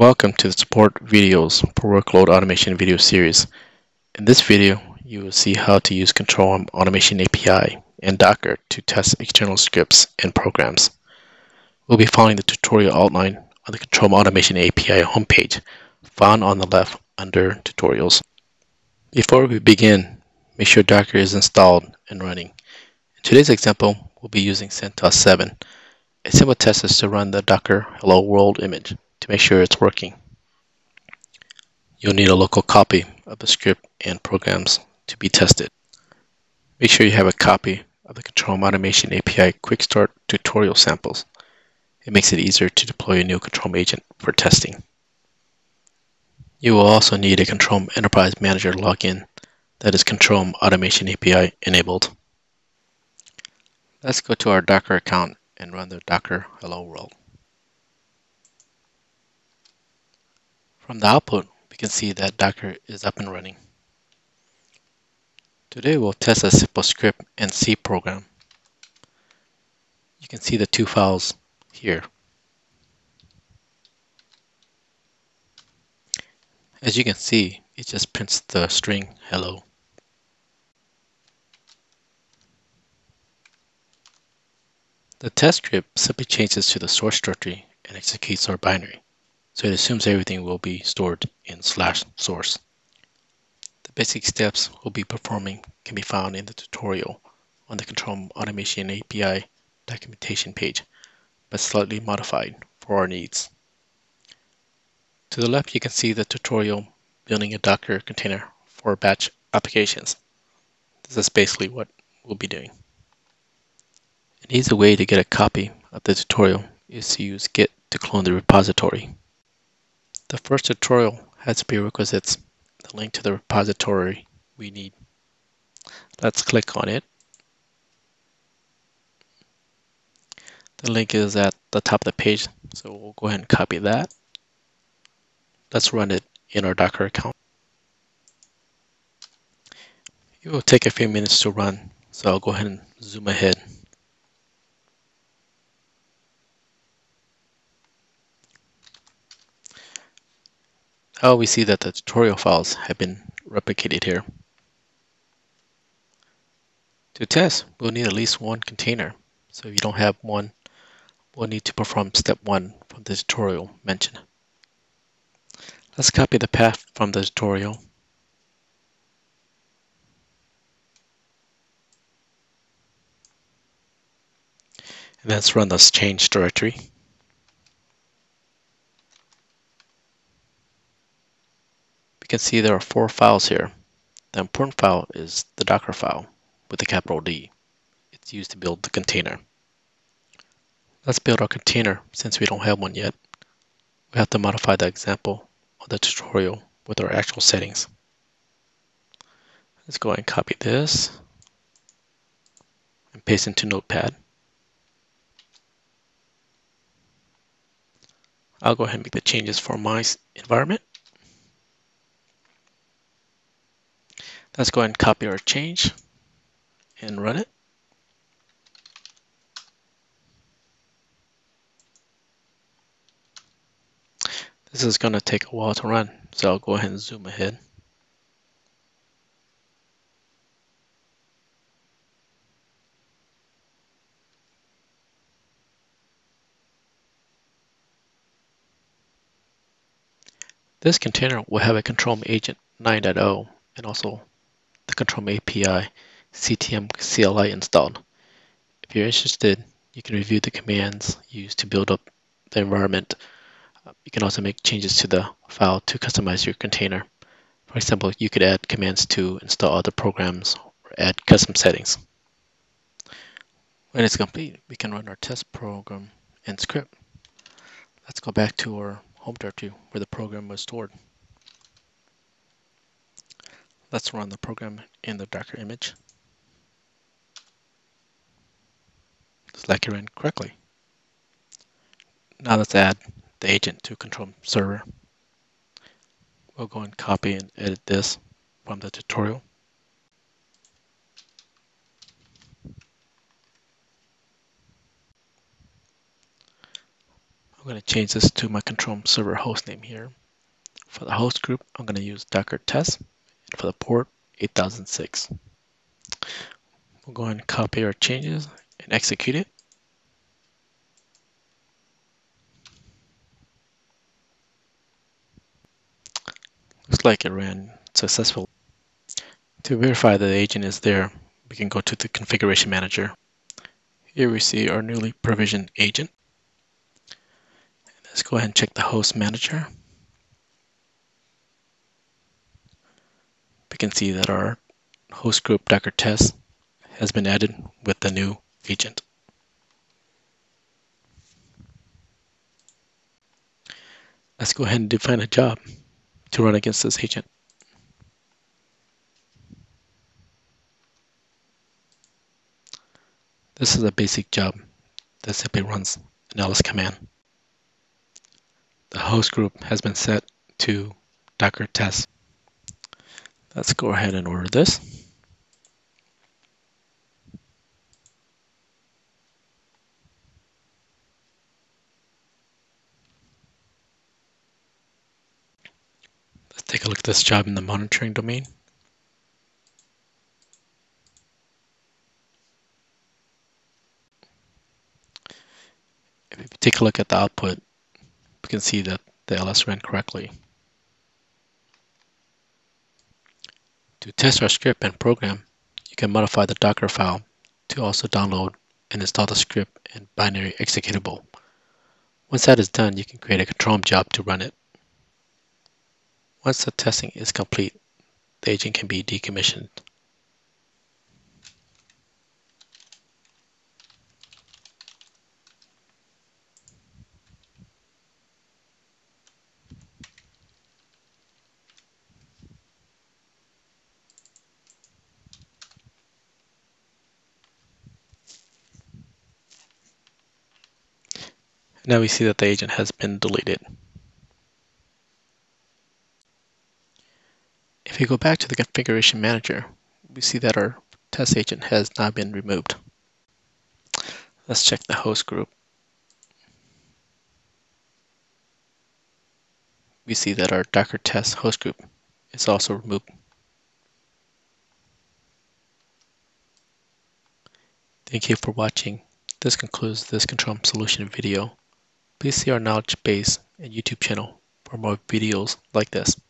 Welcome to the support videos for workload automation video series. In this video, you will see how to use Control-M Automation API and Docker to test external scripts and programs. We'll be following the tutorial outline on the Control-M Automation API homepage, found on the left under Tutorials. Before we begin, make sure Docker is installed and running. In today's example, we'll be using CentOS 7. A simple test is to run the Docker Hello World image to make sure it's working. You'll need a local copy of the script and programs to be tested. Make sure you have a copy of the Control-M Automation API Quick Start tutorial samples. It makes it easier to deploy a new Control-M agent for testing. You will also need a Control-M Enterprise Manager login that is Control-M Automation API enabled. Let's go to our Docker account and run the Docker Hello World. From the output, we can see that Docker is up and running. Today we'll test a simple script and C program. You can see the two files here. As you can see, it just prints the string hello. The test script simply changes to the source directory and executes our binary, so it assumes everything will be stored in slash source. The basic steps we'll be performing can be found in the tutorial on the Control-M Automation API documentation page, but slightly modified for our needs. To the left, you can see the tutorial building a Docker container for batch applications. This is basically what we'll be doing. An easy way to get a copy of the tutorial is to use git to clone the repository. The first tutorial has prerequisites, the link to the repository we need. Let's click on it. The link is at the top of the page, so we'll go ahead and copy that. Let's run it in our Docker account. It will take a few minutes to run, so I'll go ahead and zoom ahead. Now we see that the tutorial files have been replicated here. To test, we'll need at least one container. So if you don't have one, we'll need to perform step one from the tutorial mentioned. Let's copy the path from the tutorial. And let's run this change directory. Can see there are four files here. The important file is the Docker file with a capital D. It's used to build the container. Let's build our container since we don't have one yet. We have to modify the example of the tutorial with our actual settings. Let's go ahead and copy this and paste into Notepad. I'll go ahead and make the changes for my environment. Let's go ahead and copy our change and run it. This is going to take a while to run, so I'll go ahead and zoom ahead. This container will have a control agent 9.0 and also the Control-M API CTM CLI installed. If you're interested, you can review the commands used to build up the environment. Uh, you can also make changes to the file to customize your container. For example, you could add commands to install other programs or add custom settings. When it's complete, we can run our test program and script. Let's go back to our home directory where the program was stored. Let's run the program in the Docker image. Like it ran correctly. Now let's add the agent to control server. We'll go and copy and edit this from the tutorial. I'm going to change this to my control server host name here. For the host group, I'm going to use Docker test. For the port, 8006. We'll go ahead and copy our changes and execute it. Looks like it ran successfully. To verify that the agent is there, we can go to the configuration manager. Here we see our newly provisioned agent. Let's go ahead and check the host manager. Can see that our host group Docker test has been added with the new agent. Let's go ahead and define a job to run against this agent. This is a basic job that simply runs an ls command. The host group has been set to docker test. Let's go ahead and order this. Let's take a look at this job in the monitoring domain. If we take a look at the output, we can see that the ls ran correctly. To test our script and program, you can modify the Docker file to also download and install the script in binary executable. Once that is done, you can create a control job to run it. Once the testing is complete, the agent can be decommissioned. Now we see that the agent has been deleted. If we go back to the configuration manager, we see that our test agent has now been removed. Let's check the host group. We see that our Docker test host group is also removed. Thank you for watching. This concludes this control solution video. Please see our knowledge base and YouTube channel for more videos like this.